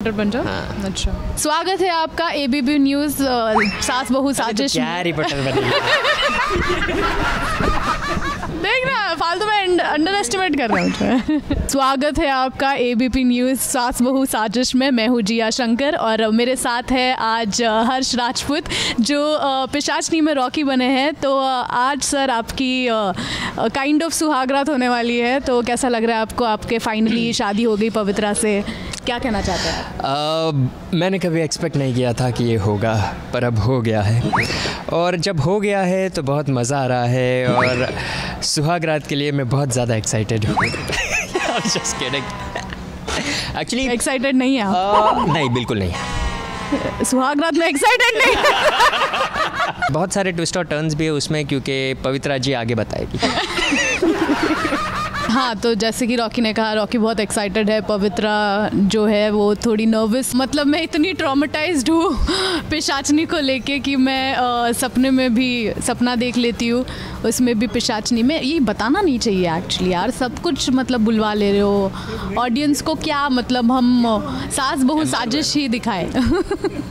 बन जाओ हाँ। अच्छा स्वागत है आपका एबीपी न्यूज़ सास बहु साजिश क्या में। बनेगी देख ना फालतू में अंडर एस्टिमेट कर रहा हूँ स्वागत है आपका एबीपी न्यूज़ सास बहू साजिश में। मैं हूँ जिया शंकर और मेरे साथ है आज हर्ष राजपूत जो पिशाचनी में रॉकी बने हैं। तो आज सर आपकी काइंड ऑफ़ सुहागरात होने वाली है। तो कैसा लग रहा है आपको? आपके फाइनली शादी हो गई पवित्रा से। क्या कहना चाहते हैं? अ, मैंने कभी एक्सपेक्ट नहीं किया था कि ये होगा पर अब हो गया है। और जब हो गया है तो बहुत मज़ा आ रहा है। और सुहागरात के लिए मैं बहुत ज़्यादा एक्साइटेड हूँ। एक्चुअली एक्साइटेड नहीं है आप। नहीं बिल्कुल नहीं सुहागरात में एक्साइटेड नहीं बहुत सारे ट्विस्ट और टर्न्स भी है उसमें क्योंकि पवित्रा जी आगे बताएगी। हाँ तो जैसे कि रॉकी ने कहा रॉकी बहुत एक्साइटेड है पवित्रा जो है वो थोड़ी नर्वस मतलब मैं इतनी ट्रॉमेटाइज्ड हूँ पिशाचनी को लेके कि मैं अ, सपने में भी सपना देख लेती हूँ उसमें भी पिशाचनी में. ये बताना नहीं चाहिए एक्चुअली यार सब कुछ मतलब बुलवा ले रहे हो. ऑडियंस को क्या मतलब हम सास बहू साजिश ही दिखाए?